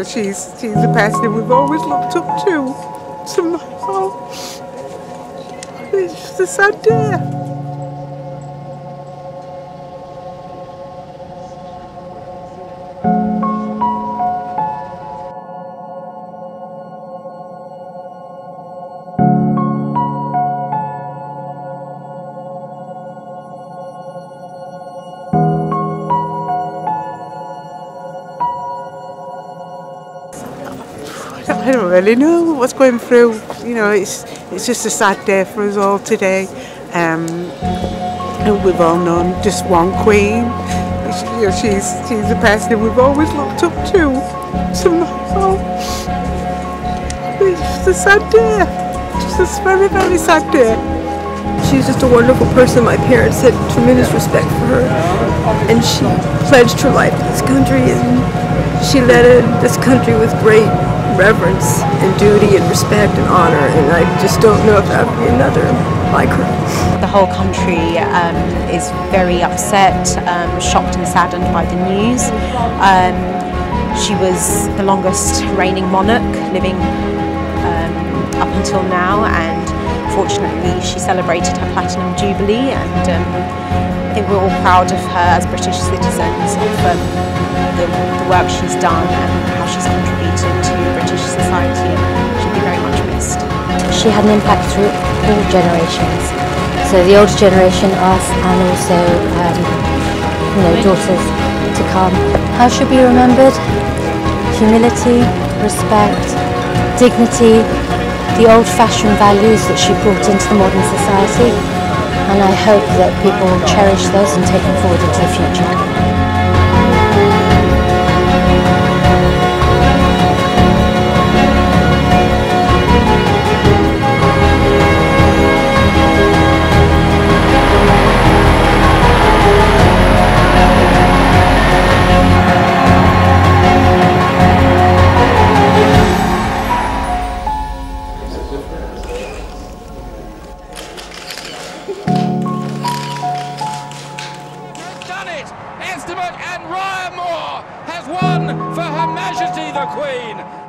know, she's she's the person we've always looked up to. Somehow, oh, it's just a sad day. I don't really know what's going through. You know, it's it's just a sad day for us all today. Um, and we've all known just one queen. She, you know, she's she's the person we've always looked up to. Somehow, it's just a sad day. Just a very very sad day. She's just a wonderful person. My parents had tremendous respect for her, and she pledged her life to this country, and she led this country with great reverence and duty and respect and honor, and I just don't know if would be another like her. The whole country um, is very upset, um, shocked and saddened by the news. Um, she was the longest reigning monarch living um, up until now and fortunately she celebrated her platinum jubilee and um, I think we're all proud of her as British citizens of um, the, the work she's done and how she's She had an impact through all generations. So the older generation, us, and also um, you know daughters to come. How she'll be remembered? Humility, respect, dignity, the old-fashioned values that she brought into the modern society. And I hope that people will cherish those and take them forward into the future. Her Majesty the Queen